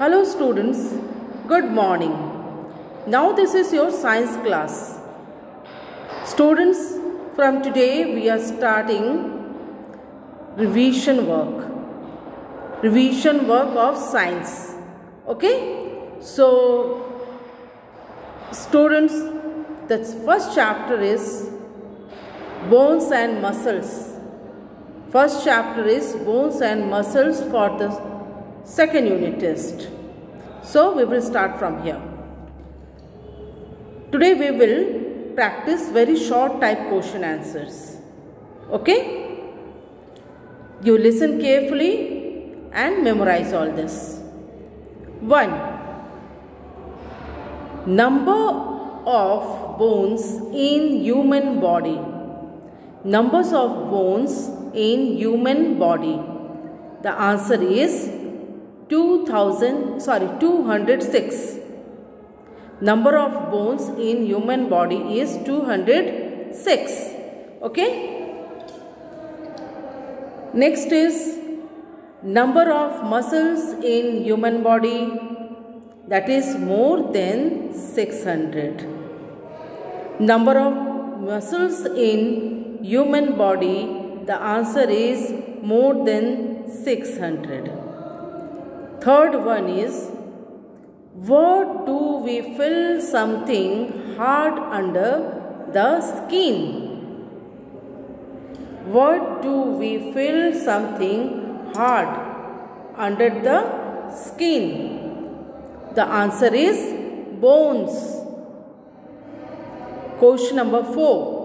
Hello students, good morning. Now this is your science class. Students, from today we are starting revision work. Revision work of science. Okay? So, students, the first chapter is bones and muscles. First chapter is bones and muscles for the second unit test. So we will start from here. Today we will practice very short type question answers. Okay? You listen carefully and memorize all this. 1. Number of bones in human body. Numbers of bones in human body. The answer is 2000 sorry 206 number of bones in human body is 206 okay? Next is number of muscles in human body that is more than 600 number of muscles in human body the answer is more than 600 Third one is what do we feel something hard under the skin? What do we feel something hard under the skin? The answer is bones. Question number 4.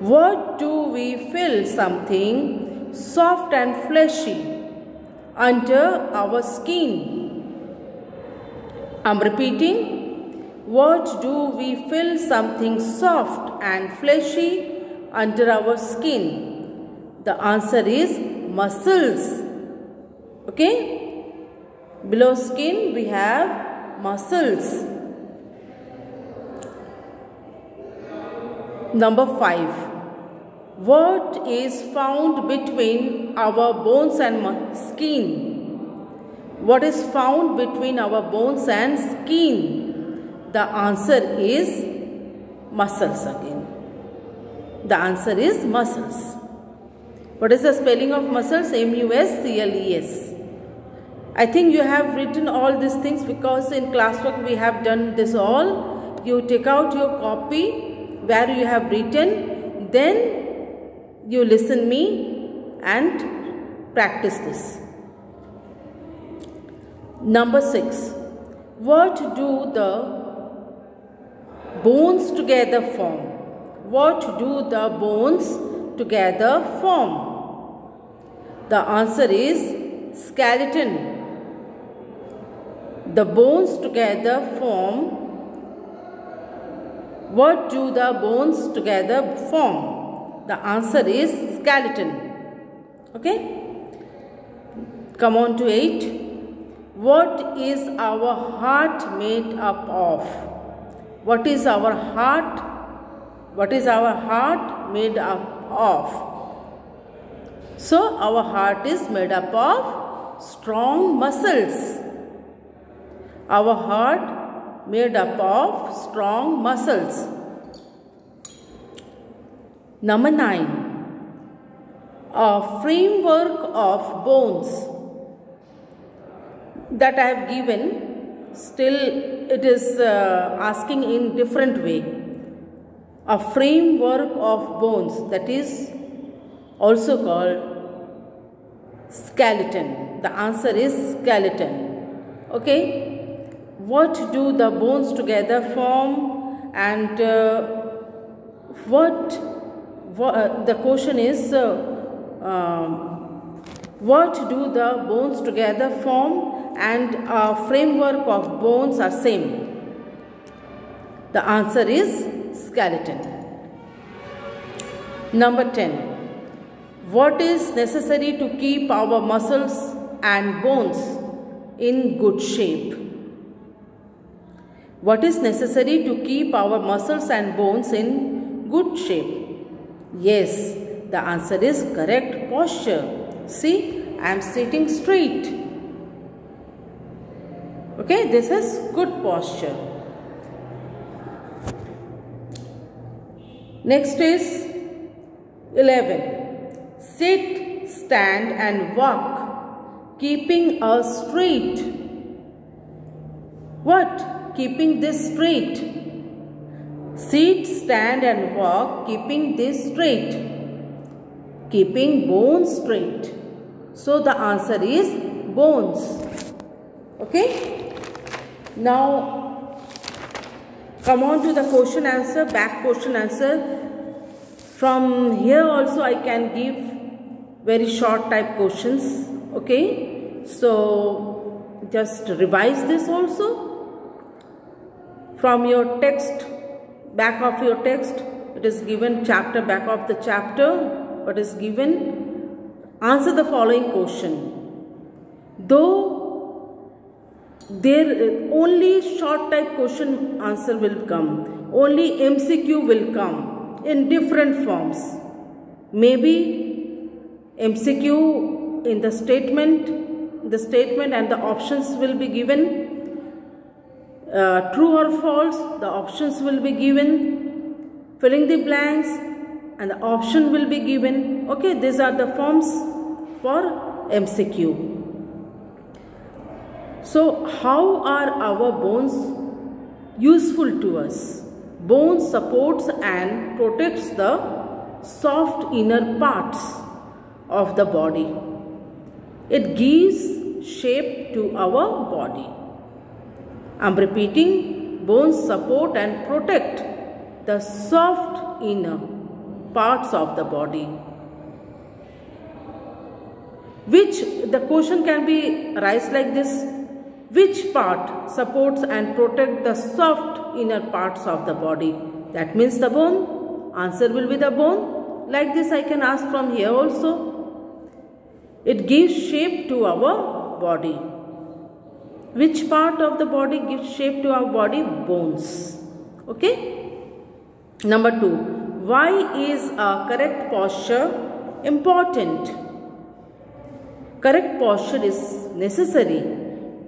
What do we feel something soft and fleshy? Under our skin. I'm repeating. What do we feel something soft and fleshy under our skin? The answer is muscles. Okay? Below skin we have muscles. Number 5. What is found between our bones and skin? What is found between our bones and skin? The answer is muscles again. The answer is muscles. What is the spelling of muscles? M-U-S-C-L-E-S. I think you have written all these things because in classwork we have done this all. You take out your copy where you have written then you listen me and practice this. Number 6. What do the bones together form? What do the bones together form? The answer is skeleton. The bones together form. What do the bones together form? The answer is skeleton. Okay? Come on to 8. What is our heart made up of? What is our heart? What is our heart made up of? So, our heart is made up of strong muscles. Our heart made up of strong muscles. Number 9. A framework of bones that I have given still it is uh, asking in different way. A framework of bones that is also called skeleton. The answer is skeleton. Okay. What do the bones together form and uh, what the question is uh, um, what do the bones together form and a framework of bones are same? The answer is skeleton. Number 10 what is necessary to keep our muscles and bones in good shape? What is necessary to keep our muscles and bones in good shape Yes, the answer is correct posture. See, I am sitting straight. Okay, this is good posture. Next is 11. Sit, stand and walk, keeping a straight. What? Keeping this straight. Sit, stand and walk, keeping this straight. Keeping bones straight. So the answer is bones. Okay? Now come on to the question answer, back question answer. From here also I can give very short type questions. Okay? So just revise this also. From your text, back of your text, it is given chapter, back of the chapter, what is given answer the following question. Though there only short type question answer will come, only MCQ will come in different forms. Maybe MCQ in the statement, the statement and the options will be given. Uh, true or false, the options will be given. Filling the blanks, and the option will be given. Okay, these are the forms for MCQ. So, how are our bones useful to us? Bone supports and protects the soft inner parts of the body. It gives shape to our body. I am repeating, bones support and protect the soft inner parts of the body. Which the question can be raised like this. Which part supports and protect the soft inner parts of the body? That means the bone. Answer will be the bone. Like this I can ask from here also. It gives shape to our body. Which part of the body gives shape to our body? Bones. Okay. Number two, why is a correct posture important? Correct posture is necessary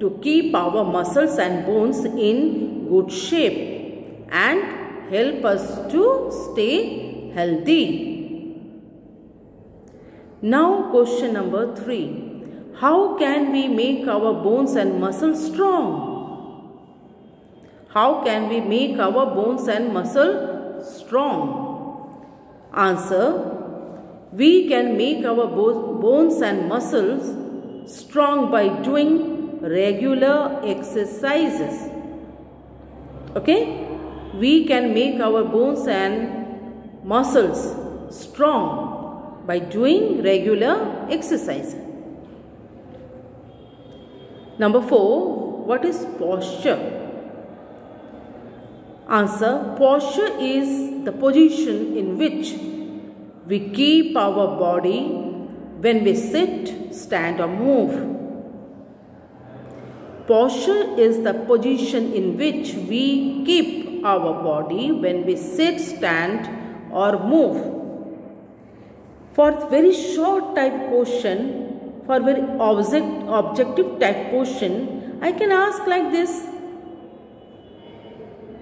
to keep our muscles and bones in good shape and help us to stay healthy. Now question number 3. How can we make our bones and muscles strong? How can we make our bones and muscle strong? Answer We can make our bones and muscles strong by doing regular exercises. Okay? We can make our bones and muscles strong by doing regular exercise. Number 4. What is posture? Answer Posture is the position in which we keep our body when we sit, stand or move. Posture is the position in which we keep our body when we sit, stand or move. For very short type question, for very object, objective type question, I can ask like this.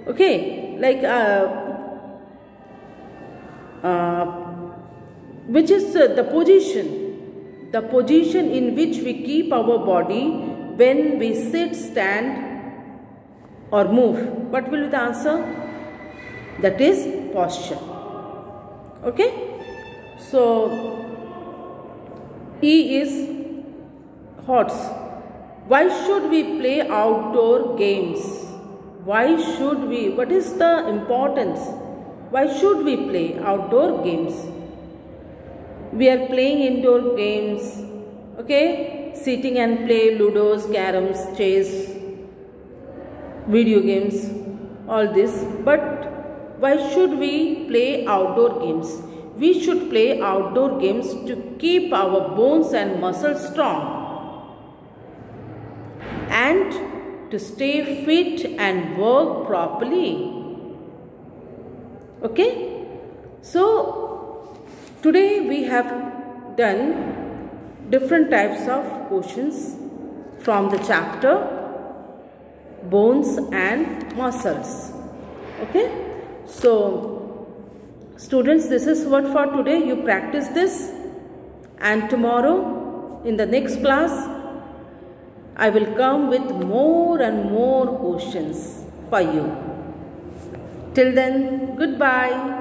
Okay like uh, uh, which is uh, the position the position in which we keep our body when we sit stand or move. What will be the answer? That is posture. Okay? So e is horse why should we play outdoor games why should we, what is the importance? Why should we play outdoor games? We are playing indoor games, okay? Sitting and play ludos, caroms, chess, video games, all this. But why should we play outdoor games? We should play outdoor games to keep our bones and muscles strong. And to stay fit and work properly. Okay? So, today we have done different types of questions from the chapter bones and muscles. Okay. So, students, this is what for today. You practice this and tomorrow in the next class, I will come with more and more questions for you. Till then, goodbye.